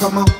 Come on.